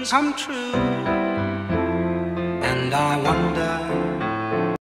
dreams come true. And I wonder